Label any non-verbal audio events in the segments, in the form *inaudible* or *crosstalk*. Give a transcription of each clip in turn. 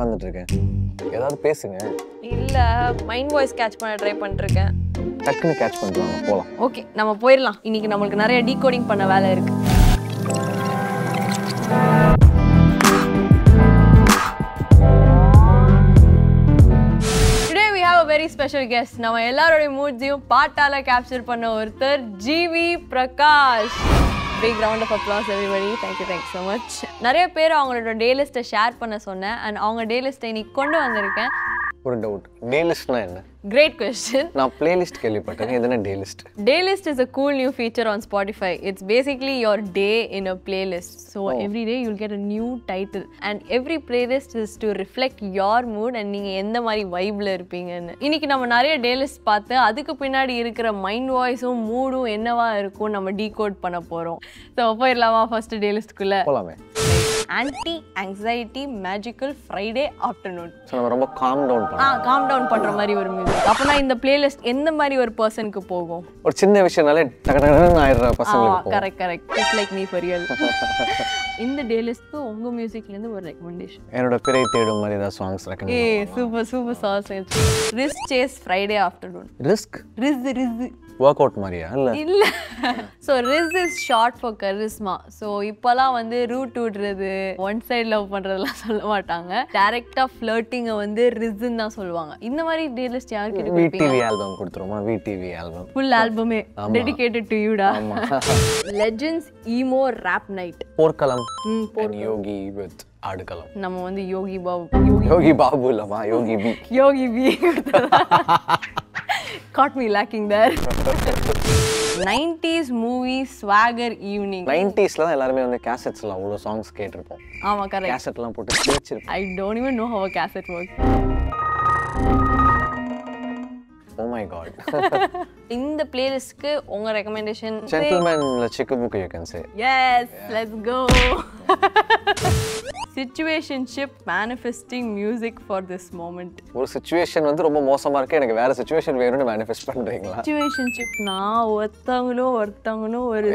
பார்த்துட்டு இருக்கேன் ஏதாவது பேசுங்க. இல்ல மைண்ட் வாய்ஸ் கேட்ச் பண்ண ட்ரை பண்ணிருக்கேன் டக்குன்னு கேட்ச் வாங்க போகலாம் ஓகே நம்ம போயிடலாம். இன்னைக்கு நம்மளுக்கு நிறைய டீகோடிங் பண்ண வேலை இருக்கு. Today we have a very special guest. நம்ம எல்லாரோட மூட்ஸையும் பாட்டால கேப்சர் பண்ண ஒருத்தர் GV Prakash. Big round of applause everybody thank you thanks so much நிறைய பேர் அவங்களோட டே லிஸ்ட்டை ஷேர் பண்ண சொன்னேன். அண்ட் அவங்க டே லிஸ்ட்டை இன்னைக்கு கொண்டு வந்திருக்கேன். ஒரு டவுட் டே லிஸ்ட்னா என்ன? கிரேட் கொஸ்டின் *laughs* நான் பிளேலிஸ்ட் கேள்விப்பட்டேன் என்ன daylist Daylist is a cool new feature on Spotify. It's basically your day in a playlist. So every day you'll get a new title. And every playlist is to reflect your mood and நீங்க எந்த மாதிரி வைப்ல இருப்பீங்கன்னு. இன்னைக்கு நம்ம நிறைய டேலிஸ்ட் பார்த்து அதுக்கு பின்னாடி இருக்கிற மைண்ட் வாய்ஸும் மூடும் என்னவா இருக்கும் நம்ம டீகோட் பண்ண போறோம். ஸோ போயிடலாமா ஃபர்ஸ்ட் டேலிஸ்ட்குள்ள போகலாமே anti anxiety magical Friday afternoon so நம்ம ரொம்ப காம் டவுன் ஆ காம் டவுன் பண்ற மாதிரி ஒரு மியூசிக் அப்போனா இந்த பிளேலிஸ்ட் எந்த மாதிரி ஒரு பர்சனுக்கு போகும்? ஒரு சின்ன விஷயம்னாலே டக்கு டக்குன்னு ஆயிடுற பசங்களுக்கு correct correct just like me for real இந்த டே லிஸ்ட்க்கு உங்க மியூசிக்ல இருந்து ஒரு ரெக்கமெண்டேஷன் என்னோட பிறை தேடும் மாதிரி ஏதாவது சாங்ஸ் ஏ recommend super super sauce rizz chase Friday afternoon risk rizz rizz work out மாதிரியா? இல்லை? இல்ல. So rizz is short for charisma so இப்போலாம் வந்து ரூட் விடுறது ஒன் சைடு லவ் பண்றதெல்லாம் *laughs* சொல்ல மாட்டாங்க. டைரக்டா ஃப்ளர்ட்டிங்கை வந்து ரிஸ்ன்னு தான் சொல்லுவாங்க. இந்த மாதிரி டே லிஸ்ட் யாருக்கு விடிவி ஆல்பம் கொடுத்துருமா விடிவி ஆல்பம் ஃபுல் ஆல்பமே dedicated to யூடா legends emo rap night Porkkalam. Yogi with Aadukalam. நம்ம வந்து யோகி பாபு யோகி பாபு இல்லம்மா Yogi B Yogi B got me lacking there nineties movie swagger evening. நைன்டிஸ்ல தான் எல்லாருமே வந்து கேசட்ஸ்ல அவ்வளோ சாங்ஸ் கேட்டிருப்போம். ஆமா கரெக்ட் கேசட்லாம் போட்டு தேய்ச்சிருப்போம் I don't even know how cassette work oh my God இந்த பிளேலிஸ்ட்க்கு உங்க recommendation ஜென்டில்மேன்ல Chikku Bukku you can say yes let's go situationship manifesting music for this moment ஒரு சுச்சுவேஷன் வந்து ரொம்ப மோசமா இருக்கு. எனக்கு வேற சுச்சுவேஷன் வேணும்னு மேனிஃபெஸ்ட் பண்றீங்களா? சிச்சுவேஷன்ஷிப்னா ஒருத்தவங்களும் ஒருத்தவங்களும் ஒரு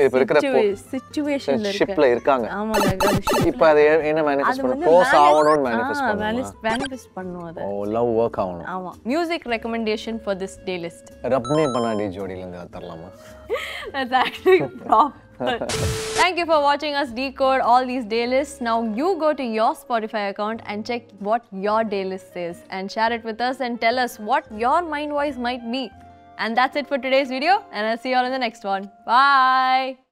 சிச்சுவேஷன்ல ஷிப்ல இருக்காங்க. ஆமாங்க இப்போ அதை என்ன மேனிஃபெஸ்ட் அது பண்ண? வந்து க்ளோஸ் ஆகணும்னு மேனிஃபெஸ்ட் பண்ணுமா? மேனிஃபெஸ்ட் பண்ணுவோம் அதை. ஓ லவ் ஒர்க் ஆகணும். ஆமா. Music recommendation for this daylist Rab Ne Bana Di ஜோடியில இருந்து தரலாமா That's actually *laughs* proper. Thank you for watching us decode all these day lists. Now you go to your Spotify account and check what your day list says and share it with us and tell us what your mind voice might be. And that's it for today's video and I'll see you all in the next one. Bye.